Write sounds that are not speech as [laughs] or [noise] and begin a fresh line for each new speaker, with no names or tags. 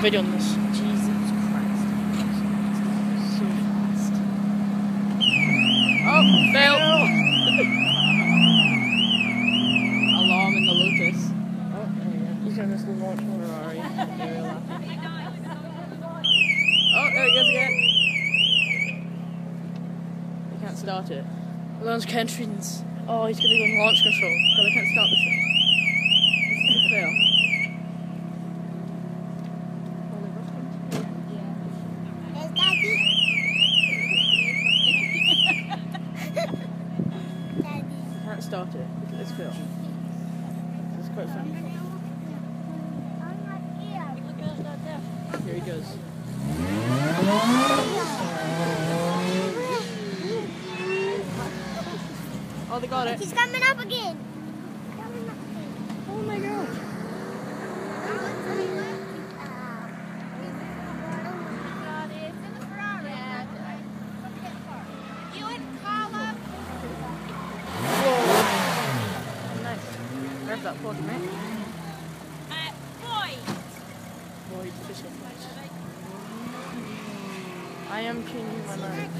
video on this.
Jesus Christ. So fast.
Oh, fail. [laughs]
Alarm in the Lotus.
Oh, there you go. He's going to launch Ferrari.
Yeah, you're.
Oh, there it goes again.
You can't start it.
Launch entrance. Oh, he's going to go in launch control.
Because I can't start the thing. This is a fail. Can't start it. Look at this fail. It's quite funny.
I'm not here.
Here he goes. Oh, they got it.
He's coming up again. Coming up again.
Oh my god.
Nice. That pod, mate. Void Fisher I am changing my mind.